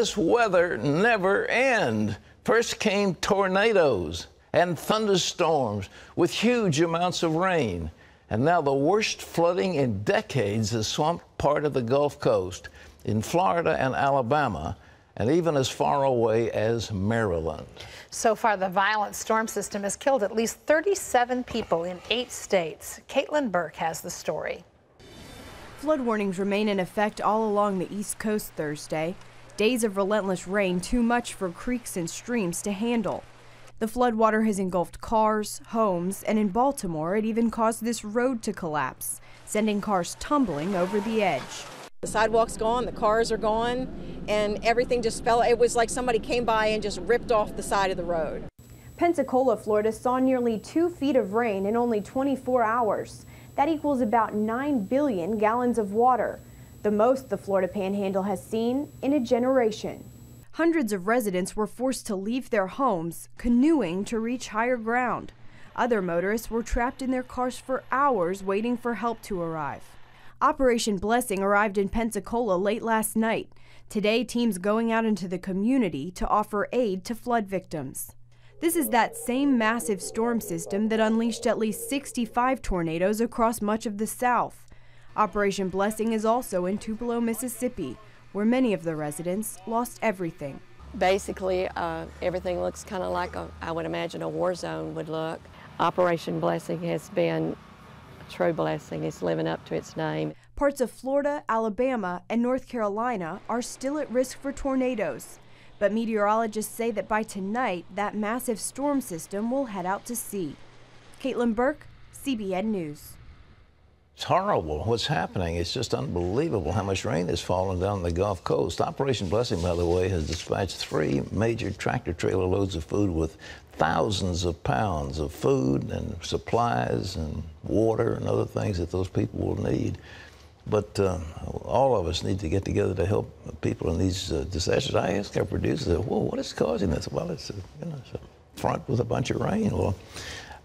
this weather never end? First came tornadoes and thunderstorms with huge amounts of rain. And now the worst flooding in decades has swamped part of the Gulf Coast in Florida and Alabama, and even as far away as Maryland. So far, the violent storm system has killed at least 37 people in eight states. Caitlin Burke has the story. Flood warnings remain in effect all along the East Coast Thursday. Days of relentless rain, too much for creeks and streams to handle. The floodwater has engulfed cars, homes, and in Baltimore, it even caused this road to collapse, sending cars tumbling over the edge. The sidewalk's gone, the cars are gone, and everything just fell. It was like somebody came by and just ripped off the side of the road. Pensacola, Florida saw nearly two feet of rain in only 24 hours. That equals about 9 billion gallons of water, the most the Florida Panhandle has seen in a generation. Hundreds of residents were forced to leave their homes, canoeing to reach higher ground. Other motorists were trapped in their cars for hours waiting for help to arrive. Operation Blessing arrived in Pensacola late last night. Today, teams going out into the community to offer aid to flood victims. This is that same massive storm system that unleashed at least 65 tornadoes across much of the South. Operation Blessing is also in Tupelo, Mississippi, where many of the residents lost everything. Basically, uh, everything looks kind of like a, I would imagine a war zone would look. Operation Blessing has been a true blessing. It's living up to its name. Parts of Florida, Alabama, and North Carolina are still at risk for tornadoes. But meteorologists say that by tonight, that massive storm system will head out to sea. Caitlin Burke, CBN News. It's horrible what's happening. It's just unbelievable how much rain has fallen down the Gulf Coast. Operation Blessing, by the way, has dispatched three major tractor trailer loads of food with thousands of pounds of food and supplies and water and other things that those people will need. But uh, all of us need to get together to help people in these uh, disasters. I asked our producer, well, what is causing this? Well, it's a, you know, it's a front with a bunch of rain. Well,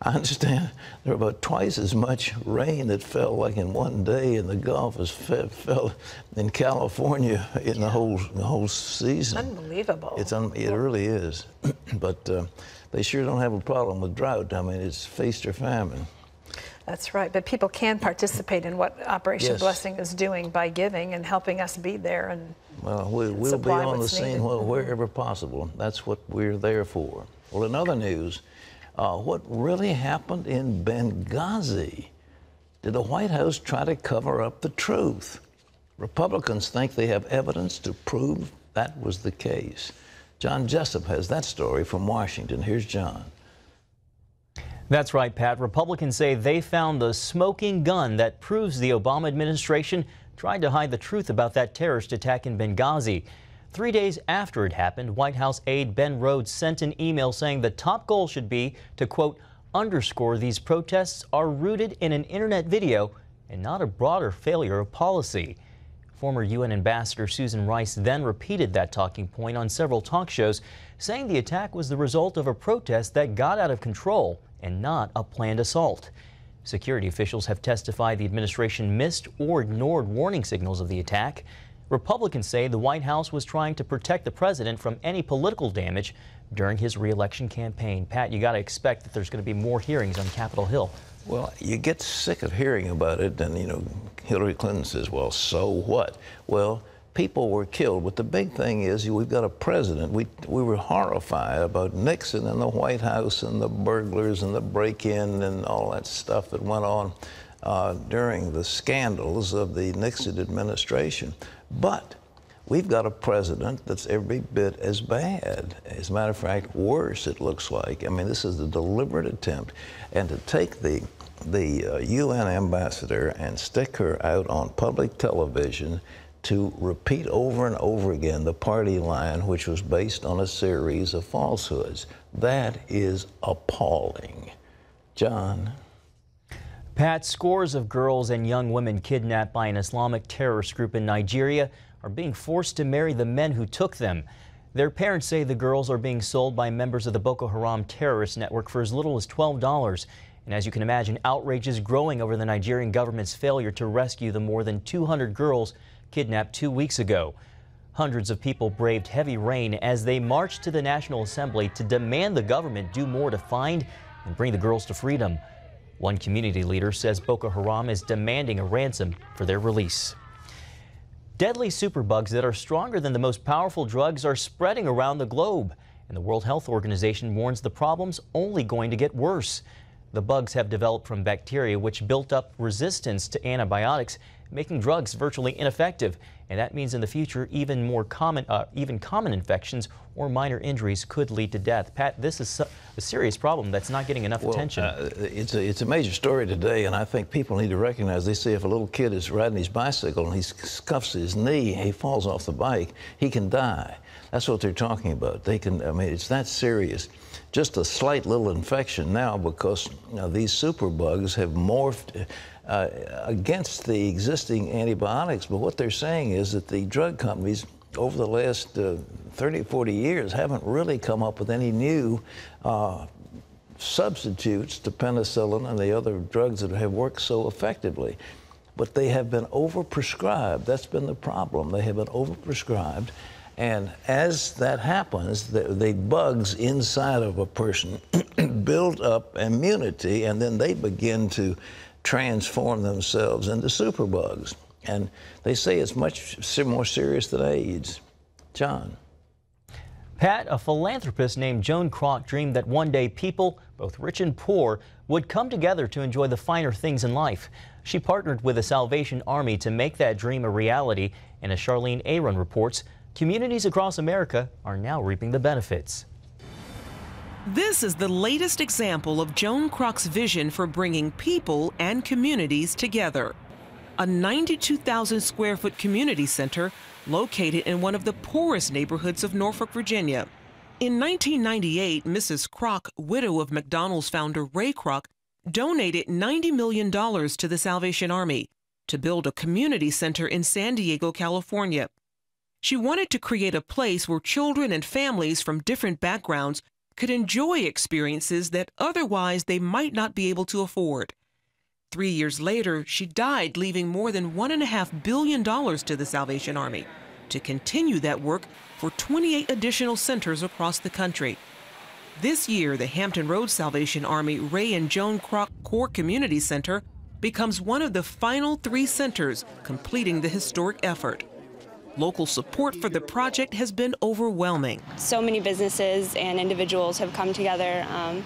I understand there are about twice as much rain that fell like in one day in the Gulf as fell in California in the whole the whole season. Unbelievable. It's un, it really is. but uh, they sure don't have a problem with drought. I mean, it's feast or famine. That's right. But people can participate in what Operation yes. Blessing is doing by giving and helping us be there and well, we, will be on the scene wherever possible. That's what we're there for. Well, in other news uh, what really happened in Benghazi. Did the White House try to cover up the truth? Republicans think they have evidence to prove that was the case. John Jessup has that story from Washington. Here's John. That's right, Pat. Republicans say they found the smoking gun that proves the Obama administration tried to hide the truth about that terrorist attack in Benghazi. Three days after it happened, White House aide Ben Rhodes sent an email saying the top goal should be to, quote, underscore these protests are rooted in an internet video and not a broader failure of policy. Former UN Ambassador Susan Rice then repeated that talking point on several talk shows, saying the attack was the result of a protest that got out of control and not a planned assault. Security officials have testified the administration missed or ignored warning signals of the attack. Republicans say the White House was trying to protect the president from any political damage during his reelection campaign. Pat, you got to expect that there's going to be more hearings on Capitol Hill. Well, you get sick of hearing about it, and you know, Hillary Clinton says, "Well, so what?" Well, people were killed, but the big thing is we've got a president. We we were horrified about Nixon and the White House and the burglars and the break-in and all that stuff that went on uh, during the scandals of the Nixon administration. But we've got a president that's every bit as bad. As a matter of fact, worse, it looks like. I mean, this is a deliberate attempt. And to take the, the uh, UN ambassador and stick her out on public television to repeat over and over again the party line, which was based on a series of falsehoods, that is appalling. John. Pat, scores of girls and young women kidnapped by an Islamic terrorist group in Nigeria are being forced to marry the men who took them. Their parents say the girls are being sold by members of the Boko Haram terrorist network for as little as $12. And as you can imagine, outrage is growing over the Nigerian government's failure to rescue the more than 200 girls kidnapped two weeks ago. Hundreds of people braved heavy rain as they marched to the National Assembly to demand the government do more to find and bring the girls to freedom. One community leader says Boko Haram is demanding a ransom for their release. Deadly superbugs that are stronger than the most powerful drugs are spreading around the globe, and the World Health Organization warns the problem's only going to get worse. The bugs have developed from bacteria which built up resistance to antibiotics, making drugs virtually ineffective. And that means in the future, even more common, uh, even common infections or minor injuries could lead to death. Pat, this is a serious problem that's not getting enough well, attention. Uh, it's, a, it's a major story today, and I think people need to recognize. They say if a little kid is riding his bicycle and he scuffs his knee, he falls off the bike, he can die. That's what they're talking about. They can. I mean, it's that serious. Just a slight little infection now because you know, these superbugs have morphed uh, against the existing antibiotics. But what they're saying is that the drug companies over the last uh, 30, 40 years haven't really come up with any new uh, substitutes to penicillin and the other drugs that have worked so effectively. But they have been overprescribed. That's been the problem. They have been overprescribed. And as that happens, the, the bugs inside of a person build up immunity, and then they begin to transform themselves into superbugs. And they say it's much more serious than AIDS. John. Pat, a philanthropist named Joan Kroc dreamed that one day people, both rich and poor, would come together to enjoy the finer things in life. She partnered with the Salvation Army to make that dream a reality, and as Charlene Aaron reports, communities across America are now reaping the benefits. This is the latest example of Joan Kroc's vision for bringing people and communities together. A 92,000 square foot community center located in one of the poorest neighborhoods of Norfolk, Virginia. In 1998, Mrs. Kroc, widow of McDonald's founder Ray Kroc, donated $90 million to the Salvation Army to build a community center in San Diego, California. She wanted to create a place where children and families from different backgrounds could enjoy experiences that otherwise they might not be able to afford. Three years later, she died, leaving more than $1.5 billion to the Salvation Army to continue that work for 28 additional centers across the country. This year, the Hampton Roads Salvation Army Ray and Joan Kroc Corps Community Center becomes one of the final three centers completing the historic effort. Local support for the project has been overwhelming. So many businesses and individuals have come together um,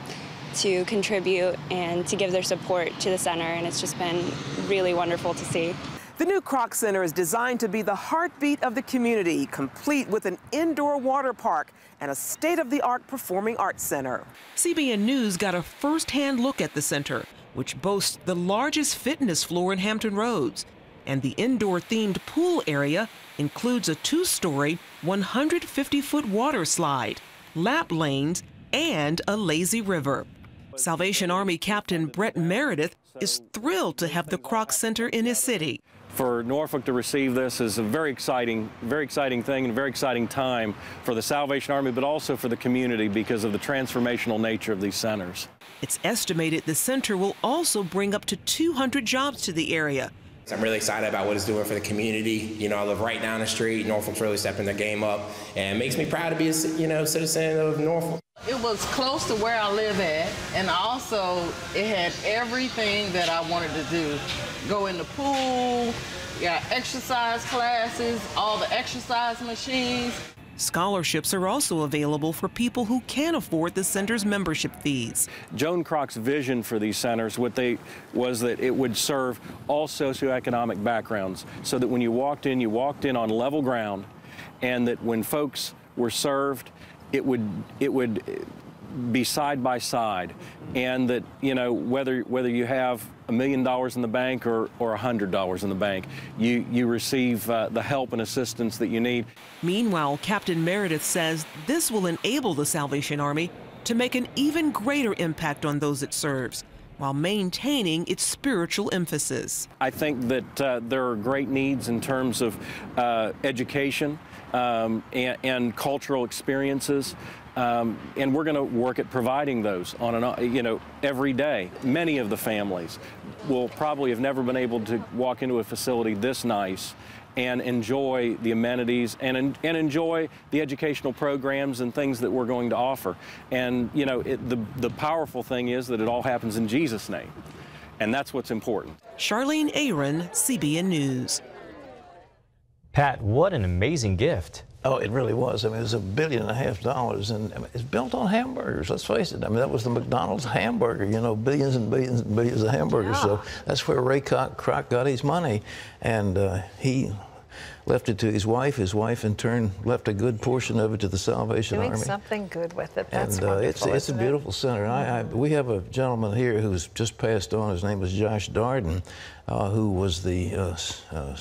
to contribute and to give their support to the center, and it's just been really wonderful to see. The new Kroc Center is designed to be the heartbeat of the community, complete with an indoor water park and a state-of-the-art performing arts center. CBN News got a first-hand look at the center, which boasts the largest fitness floor in Hampton Roads and the indoor themed pool area includes a two story, 150 foot water slide, lap lanes, and a lazy river. Salvation Army Captain Brett Meredith is thrilled to have the Kroc Center in his city. For Norfolk to receive this is a very exciting, very exciting thing and a very exciting time for the Salvation Army, but also for the community because of the transformational nature of these centers. It's estimated the center will also bring up to 200 jobs to the area, I'm really excited about what it's doing for the community. You know, I live right down the street. Norfolk's really stepping the game up, and it makes me proud to be a you know citizen of Norfolk. It was close to where I live at, and also it had everything that I wanted to do. Go in the pool, got exercise classes, all the exercise machines. Scholarships are also available for people who can't afford the center's membership fees. Joan Kroc's vision for these centers what they, was that it would serve all socioeconomic backgrounds so that when you walked in, you walked in on level ground and that when folks were served, it would, it would be side by side and that you know whether whether you have a million dollars in the bank or or a hundred dollars in the bank you you receive uh, the help and assistance that you need. Meanwhile captain meredith says this will enable the salvation army to make an even greater impact on those it serves while maintaining its spiritual emphasis i think that uh, there are great needs in terms of uh, education um, and, and, cultural experiences um, and we're going to work at providing those on an, you know, every day. Many of the families will probably have never been able to walk into a facility this nice and enjoy the amenities and, and enjoy the educational programs and things that we're going to offer. And, you know, it, the, the powerful thing is that it all happens in Jesus' name. And that's what's important. Charlene Aaron, CBN News. Pat, what an amazing gift. Oh, it really was. I mean, it was a billion and a half dollars, and I mean, it's built on hamburgers. Let's face it. I mean, that was the McDonald's hamburger. You know, billions and billions and billions of hamburgers. Yeah. So that's where Ray Kroc got his money, and uh, he left it to his wife. His wife, in turn, left a good portion of it to the Salvation Doing Army. Doing something good with it. That's and uh, it's it's a beautiful it? center. I, I, we have a gentleman here who's just passed on. His name was Josh Darden, uh, who was the uh, uh,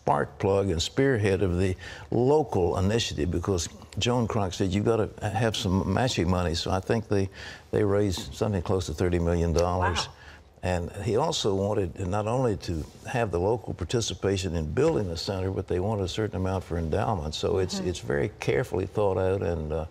spark plug and spearhead of the local initiative because Joan Kroc said you've got to have some matching money. So I think they they raised something close to thirty million dollars. Wow. And he also wanted not only to have the local participation in building the center, but they wanted a certain amount for endowment. So it's mm -hmm. it's very carefully thought out, and uh,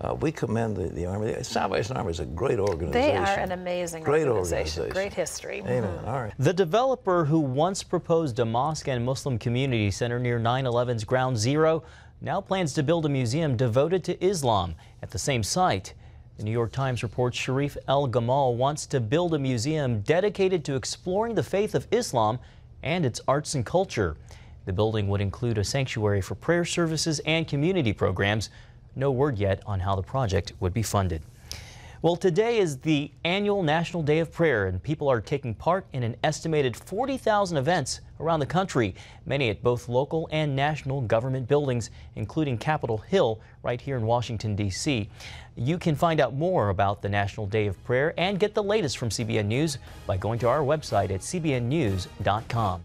uh, we commend the, the Army. The Salvation Army is a great organization. They are an amazing great organization. organization. Great history. Amen. Mm -hmm. All right. The developer who once proposed a mosque and Muslim community center near 9/11's Ground Zero now plans to build a museum devoted to Islam at the same site. The New York Times reports Sharif El Gamal wants to build a museum dedicated to exploring the faith of Islam and its arts and culture. The building would include a sanctuary for prayer services and community programs. No word yet on how the project would be funded. Well, today is the annual National Day of Prayer, and people are taking part in an estimated 40,000 events around the country, many at both local and national government buildings, including Capitol Hill right here in Washington, D.C. You can find out more about the National Day of Prayer and get the latest from CBN News by going to our website at cbnnews.com.